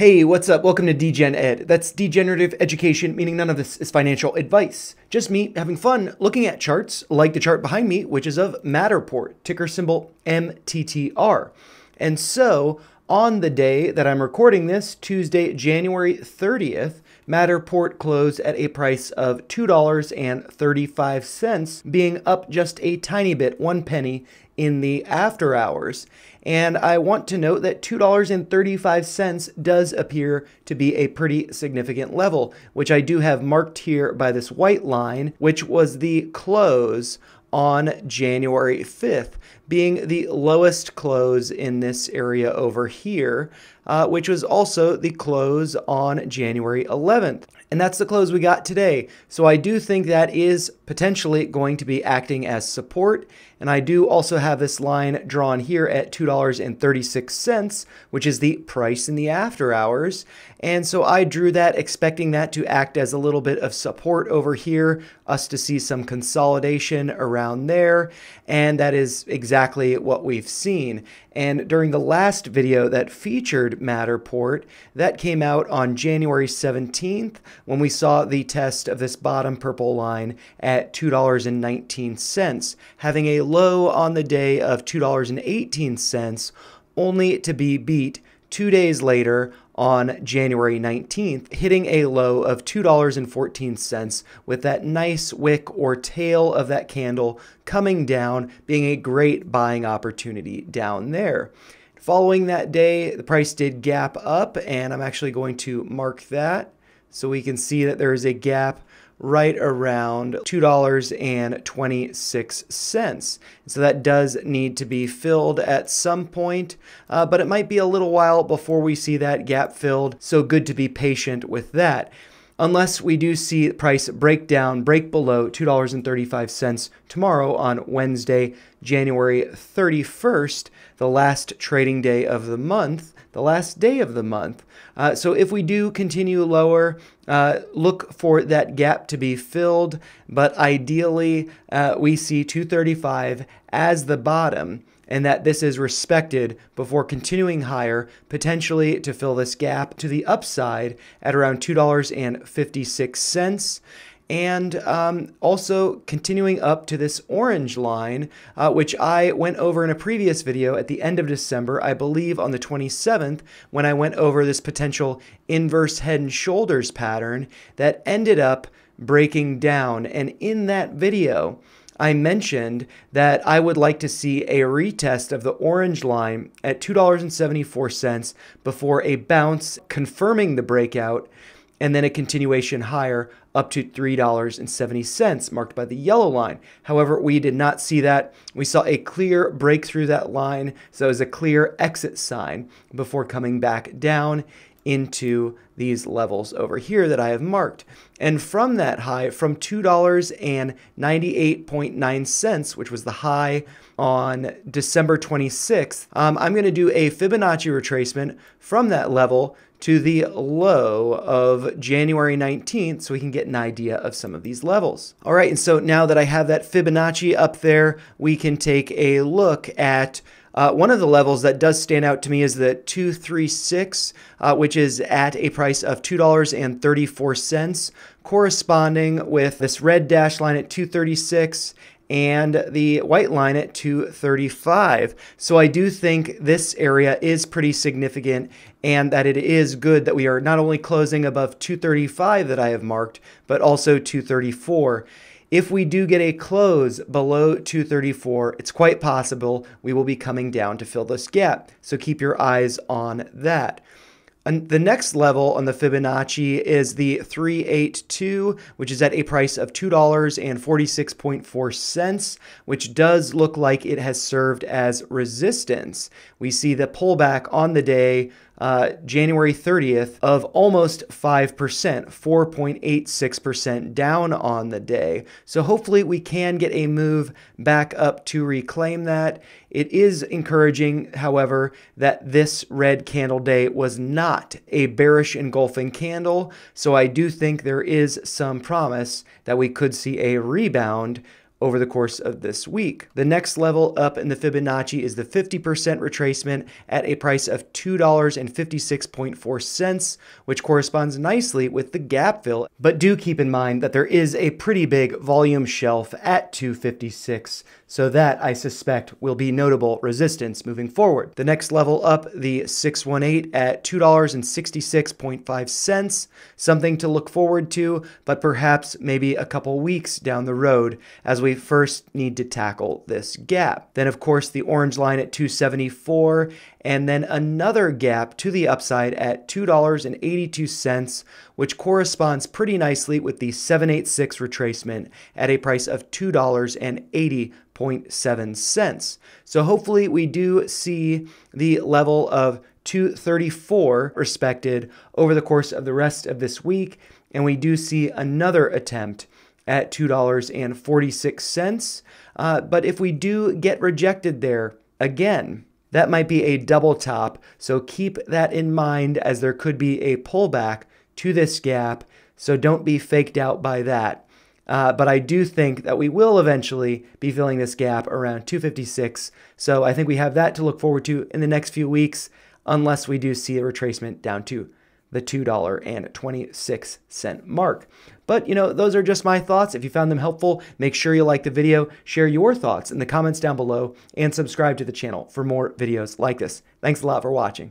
Hey, what's up? Welcome to Degen Ed. That's degenerative education, meaning none of this is financial advice. Just me having fun looking at charts, like the chart behind me, which is of Matterport, ticker symbol MTTR. And so, on the day that I'm recording this, Tuesday, January 30th, Matterport closed at a price of $2.35, being up just a tiny bit, one penny, in the after hours. And I want to note that $2.35 does appear to be a pretty significant level, which I do have marked here by this white line, which was the close on January 5th, being the lowest close in this area over here, uh, which was also the close on January 11th. And that's the close we got today. So I do think that is potentially going to be acting as support. And I do also have this line drawn here at $2.36, which is the price in the after hours. And so I drew that expecting that to act as a little bit of support over here, us to see some consolidation around there. And that is exactly what we've seen. And during the last video that featured Matterport, that came out on January 17th when we saw the test of this bottom purple line at $2.19, having a low on the day of $2.18, only to be beat two days later on January 19th, hitting a low of $2.14 with that nice wick or tail of that candle coming down, being a great buying opportunity down there. Following that day, the price did gap up, and I'm actually going to mark that so we can see that there is a gap right around $2.26. So that does need to be filled at some point, uh, but it might be a little while before we see that gap filled. So good to be patient with that unless we do see price break down, break below $2.35 tomorrow on Wednesday, January 31st, the last trading day of the month, the last day of the month. Uh, so if we do continue lower, uh, look for that gap to be filled, but ideally uh, we see 235 as the bottom and that this is respected before continuing higher, potentially to fill this gap to the upside at around $2.56 and um, also continuing up to this orange line, uh, which I went over in a previous video at the end of December, I believe on the 27th, when I went over this potential inverse head and shoulders pattern that ended up breaking down. And in that video, I mentioned that I would like to see a retest of the orange line at $2.74 before a bounce confirming the breakout and then a continuation higher up to $3.70, marked by the yellow line. However, we did not see that. We saw a clear break through that line, so it was a clear exit sign before coming back down into these levels over here that I have marked. And from that high, from $2.98.9, which was the high on December 26th, um, I'm going to do a Fibonacci retracement from that level to the low of January 19th so we can get an idea of some of these levels. All right, and so now that I have that Fibonacci up there, we can take a look at uh, one of the levels that does stand out to me is the 236, uh, which is at a price of $2.34, corresponding with this red dash line at 236 and the white line at 235. So I do think this area is pretty significant and that it is good that we are not only closing above 235 that I have marked, but also 234. If we do get a close below 234, it's quite possible we will be coming down to fill this gap. So keep your eyes on that. And the next level on the Fibonacci is the 382, which is at a price of $2.46.4, which does look like it has served as resistance. We see the pullback on the day uh, January 30th of almost 5%, 4.86% down on the day. So hopefully we can get a move back up to reclaim that. It is encouraging, however, that this red candle day was not a bearish engulfing candle. So I do think there is some promise that we could see a rebound over the course of this week. The next level up in the Fibonacci is the 50% retracement at a price of $2.56.4, which corresponds nicely with the gap fill. But do keep in mind that there is a pretty big volume shelf at 256, so that I suspect will be notable resistance moving forward. The next level up, the 618 at $2.66.5, something to look forward to, but perhaps maybe a couple weeks down the road as we we first need to tackle this gap. Then, of course, the orange line at 274, and then another gap to the upside at $2.82, which corresponds pretty nicely with the 786 retracement at a price of $2.80.7. So hopefully we do see the level of 234 respected over the course of the rest of this week, and we do see another attempt at $2.46. Uh, but if we do get rejected there again, that might be a double top. So keep that in mind as there could be a pullback to this gap. So don't be faked out by that. Uh, but I do think that we will eventually be filling this gap around 256. So I think we have that to look forward to in the next few weeks, unless we do see a retracement down to the $2.26 mark. But, you know, those are just my thoughts. If you found them helpful, make sure you like the video, share your thoughts in the comments down below, and subscribe to the channel for more videos like this. Thanks a lot for watching.